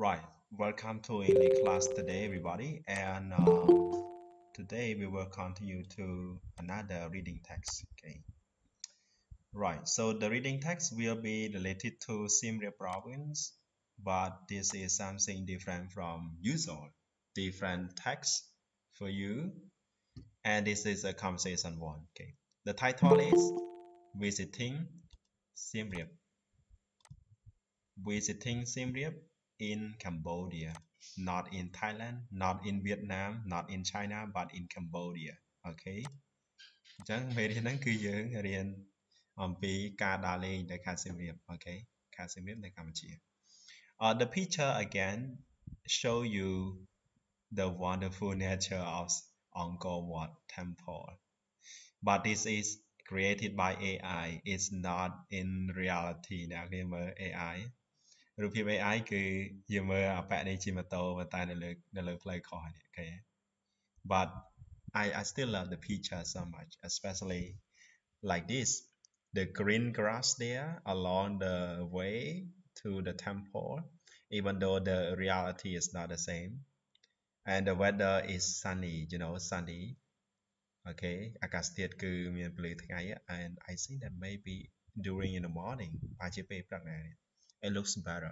Right, welcome to English class today, everybody. And um, today we will continue to another reading text. Okay. Right, so the reading text will be related to Reap province, but this is something different from usual. Different text for you, and this is a conversation one. Okay. The title is Visiting Siem Reap. Visiting Siem Reap in Cambodia, not in Thailand, not in Vietnam, not in China, but in Cambodia. Okay អញ្ចឹងមេរៀនហ្នឹងគឺយើងរៀនអំពីការដើរលេងនៅខេត្តសៀមរាបអូខេខេត្តសៀមរាបនៅកម្ពុជា uh, the picture again show you the wonderful nature of Angkor Wat temple but this is created by AI it's not in reality អ្នកនាងមើល AI រូបភាព AI គឺយើងមើលអាប៉ែនេះជាម៉ូតូប៉ុន្តែនៅលើនៅលើផ្លូវខុសនេះអូខេ but I I still love the picture so much especially like this the green grass there along the way to the temple even though the reality is not the same and the weather is sunny you know sunny okay អាកាសធាតុគឺមានពន្លឺថ្ងៃ and I think that maybe during in the morning អាចជាពេលព្រឹកដែរ it looks better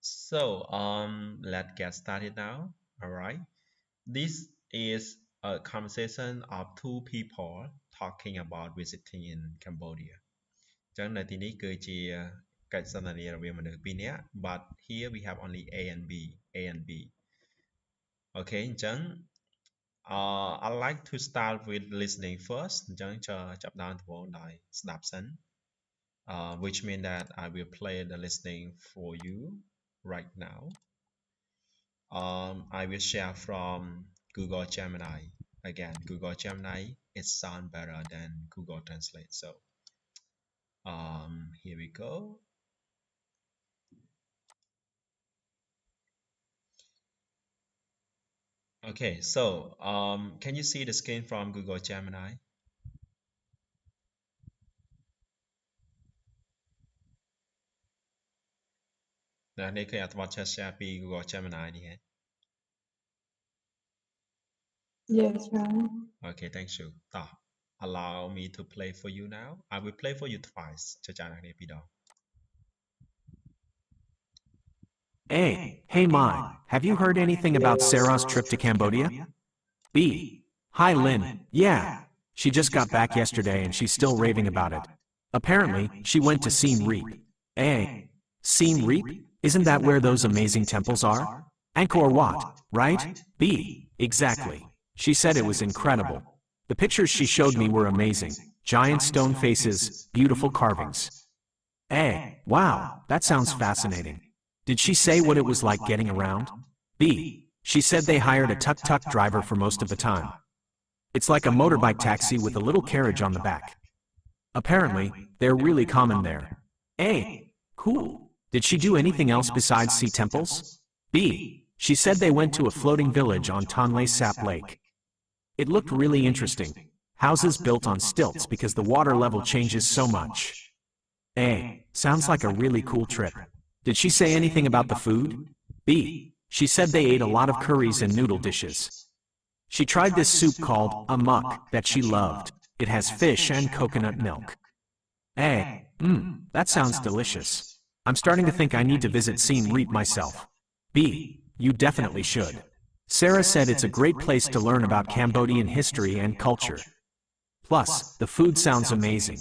so um let's get started now all right this is a conversation of two people talking about visiting in Cambodia អញ្ចឹងនៅទីនេះគឺជាកិច្ចសន្ទនារវាងមនុស្សពីរនាក់ but here we have only A and B A and B អូខេអញ្ចឹង uh I like to start with listening first អញ្ចឹងចាប់ដើមដំបូងដោយស្ដាប់សិន uh, which means that I will play the listening for you right now. Um, I will share from Google Gemini. Again, Google Gemini, it sounds better than Google Translate. So um, here we go. Okay, so um, can you see the screen from Google Gemini? रहने eh? yes ma'am okay thank you ต่อ allow me to play for you now I will play for you twice จะจานักนี้พี่ดอง A. Hey Mai, have you heard anything about Sarah's trip to Cambodia? B. Hi Lin, yeah. She just got back yesterday and she's still raving about it. Apparently, she went to Siem Reap. A. Siem Reap? Isn't that where those amazing temples are? Angkor Wat, right? B. Exactly. She said it was incredible. The pictures she showed me were amazing. Giant stone faces, beautiful carvings. A. Eh, eh, wow, that sounds fascinating. Did she say what it was like getting around? B. She said they hired a tuk-tuk driver for most of the time. It's like a motorbike taxi with a little carriage on the back. Apparently, they're really common there. A. Cool. Did she do anything else besides see temples? B. She said they went to a floating village on Tonle Sap Lake. It looked really interesting. Houses built on stilts because the water level changes so much. A. Sounds like a really cool trip. Did she say anything about the food? B. She said they ate a lot of curries and noodle dishes. She tried this soup called amok that she loved. It has fish and coconut milk. A. Mmm, that sounds delicious. I'm starting to think I need to visit Siem Reap myself. B. You definitely should. Sarah said it's a great place to learn about Cambodian history and culture. Plus, the food sounds amazing.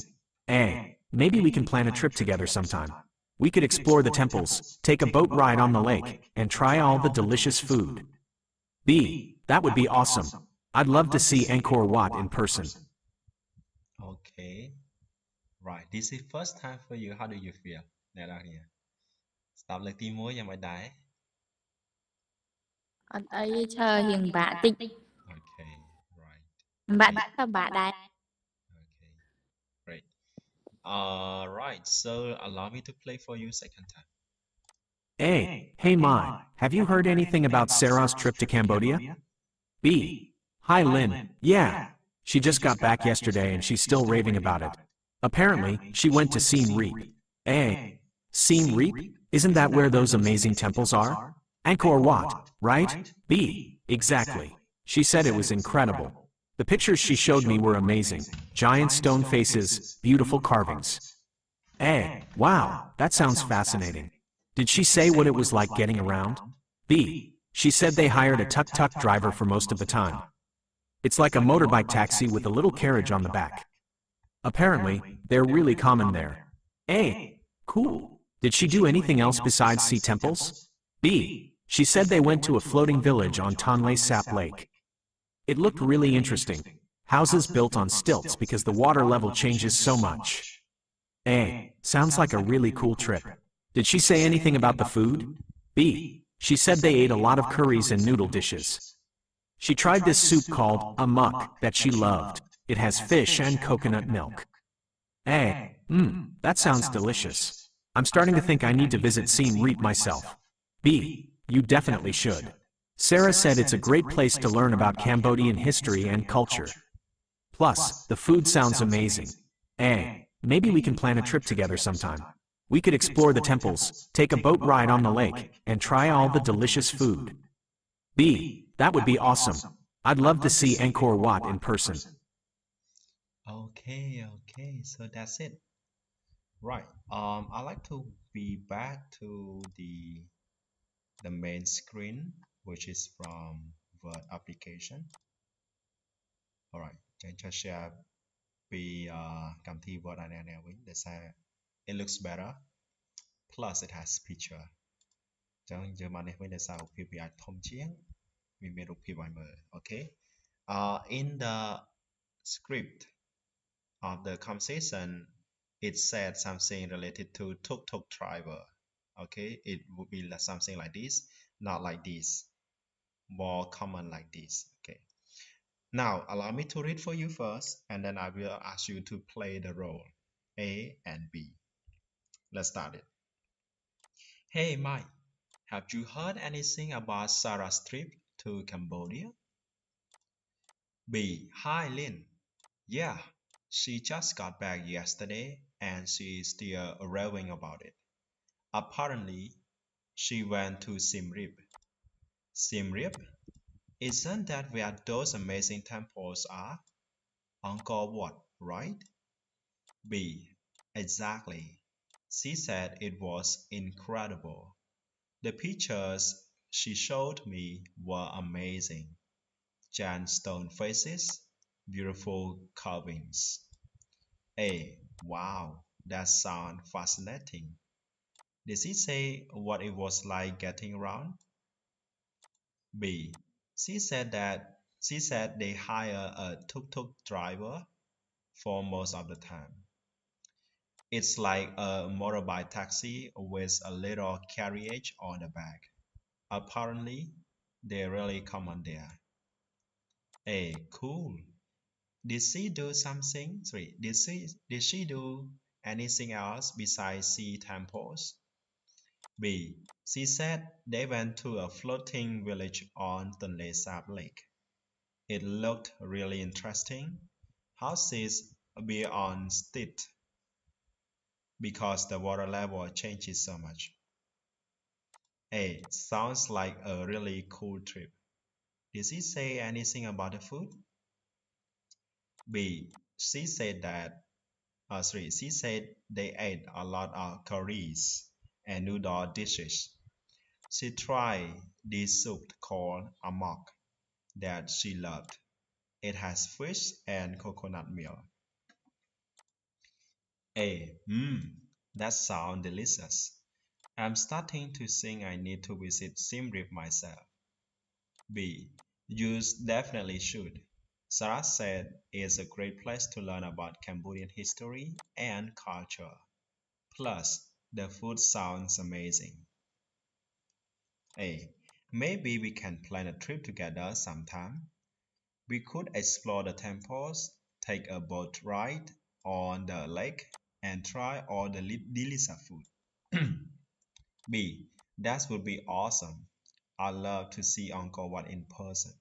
A. Eh, eh, maybe we can plan a trip together sometime. We could explore the temples, take a boat ride on the lake, and try all the delicious food. B. That would be awesome. I'd love to see Angkor Wat in person. Okay. Right. This is first time for you. How do you feel? daerahnya stop so allow me to play for you second time. A. Hey Ma, have you heard anything about Sarah's trip to Cambodia? B. Hi Lin, yeah. She just got back yesterday and she's still raving about it. Apparently, she went to Siem Reap. A. Siem Reap? Isn't that where those amazing temples are? Angkor Wat, right? B. Exactly. She said it was incredible. The pictures she showed me were amazing. Giant stone faces, beautiful carvings. A. Eh, eh, wow, that sounds fascinating. Did she say what it was like getting around? B. She said they hired a tuk-tuk driver for most of the time. It's like a motorbike taxi with a little carriage on the back. Apparently, they're really common there. A. Cool. Did she do anything else besides see temples? B. She said they went to a floating village on Tonle Sap Lake. It looked really interesting. Houses built on stilts because the water level changes so much. A. Eh, eh, sounds like a really cool trip. Did she say anything about the food? B. She said they ate a lot of curries and noodle dishes. She tried this soup called amok that she loved. It has fish and coconut milk. A. Mmm, that sounds delicious. I'm starting to think I need to visit Siem Reap myself. B. You definitely should. Sarah said it's a great place to learn about Cambodian history and culture. Plus, the food sounds amazing. A. Eh, eh, maybe we can plan a trip together sometime. We could explore the temples, take a boat ride on the lake, and try all the delicious food. B. That would be awesome. I'd love to see Angkor Wat in person. Okay, okay, so that's it. Right. Um, I like to be back to the the main screen, which is from Word application. Alright, ចឹងចុះ share ពី uh, កម្មវិធី Word អានេះវិញដោយសារ it looks better plus it has picture ចឹងយើងមកនេះវិញដោយសាររូបភាពវាអាចធំជាងវាមានរូបភាពឲ្យមើលអូខេ uh in the script of the conversation it said something related to tuk tuk driver. Okay? It would be something like this not like this. More common like this. Okay. Now allow me to read for you first and then I will ask you to play the role A and B. Let's start it. Hey Mike. Have you heard anything about Sarah's trip to Cambodia? B. Hi Lynn yeah she just got back yesterday and she is still raving about it apparently she went to Siem Reap? Isn't that where those amazing temples are? Angkor Wat, right? B. Exactly. She said it was incredible. The pictures she showed me were amazing. Giant stone faces, beautiful carvings. A. Wow, that sounds fascinating. Did she say what it was like getting around? B. She said that she said they hire a tuk-tuk driver for most of the time. It's like a motorbike taxi with a little carriage on the back. Apparently, they're really common there. A. Cool. Did she do something? Sorry, did she did she do anything else besides see temples? B. She said they went to a floating village on Tonle Sap Lake. It looked really interesting. Houses be on stilts because the water level changes so much. A. Sounds like a really cool trip. Did she say anything about the food? B. She said that, uh, sorry, she said they ate a lot of curries and noodle dishes. She tried this soup called amok that she loved. It has fish and coconut milk. A. Mmm, that sounds delicious. I'm starting to think I need to visit Siem myself. B. You definitely should. Sarah said it's a great place to learn about Cambodian history and culture. Plus, the food sounds amazing. A. Maybe we can plan a trip together sometime. We could explore the temples, take a boat ride on the lake, and try all the delicious food. B. That would be awesome. I'd love to see Angkor Wat in person.